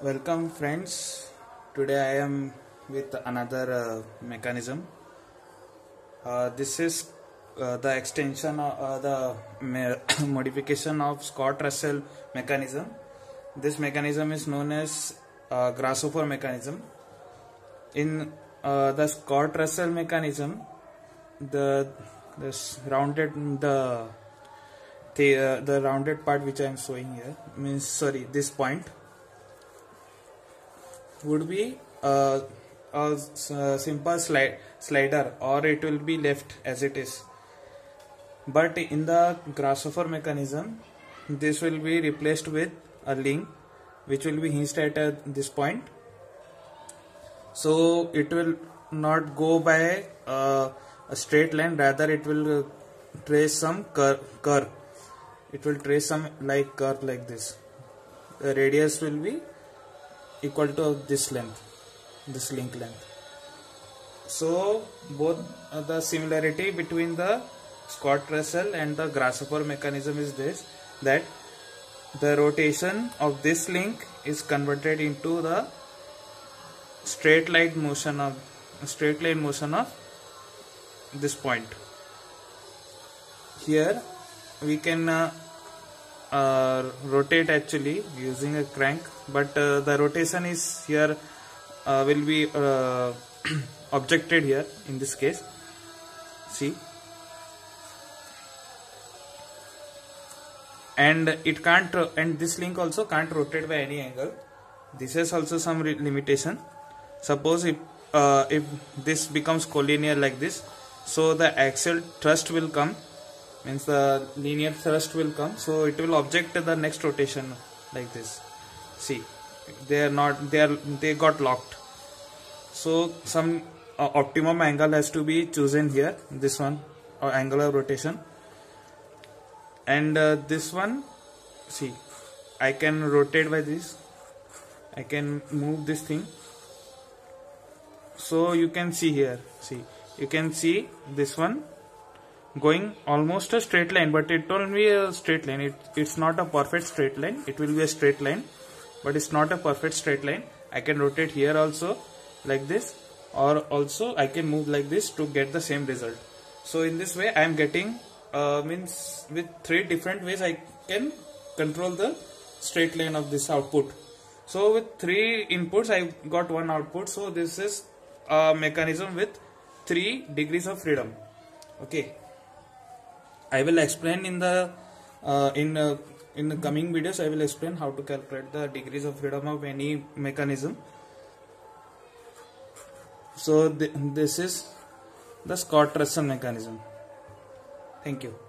Welcome friends. Today I am with another uh, mechanism. Uh, this is uh, the extension of uh, the modification of Scott Russell mechanism. This mechanism is known as uh, grasshopper mechanism. In uh, the Scott Russell mechanism, the this rounded the the, the rounded part which I am showing here means sorry this point would be a simple slide, slider or it will be left as it is. But in the grasshopper mechanism this will be replaced with a link which will be hinged at uh, this point. So it will not go by uh, a straight line rather it will uh, trace some cur- curve. It will trace some like curve like this. The radius will be equal to this length this link length. So both uh, the similarity between the Scott Russell and the grasshopper mechanism is this that the rotation of this link is converted into the straight line motion of straight line motion of this point. Here we can uh, uh, rotate actually using a crank but uh, the rotation is here uh, will be uh, objected here in this case. See? And it can't and this link also can't rotate by any angle. This has also some limitation. Suppose if uh, if this becomes collinear like this so the axial thrust will come means the linear thrust will come. So it will object the next rotation like this. See they are not they are they got locked. So some uh, optimum angle has to be chosen here this one or angular rotation. And uh, this one see I can rotate by this. I can move this thing. So you can see here see you can see this one going almost a straight line but it won't be a straight line. It, it's not a perfect straight line. It will be a straight line but it's not a perfect straight line. I can rotate here also like this or also I can move like this to get the same result. So in this way I am getting uh, means with three different ways I can control the straight line of this output. So with three inputs I got one output. So this is a mechanism with three degrees of freedom. Okay I will explain in the uh, in uh, in the coming videos I will explain how to calculate the degrees of freedom of any mechanism. So th- this is the Scott Russell mechanism. Thank you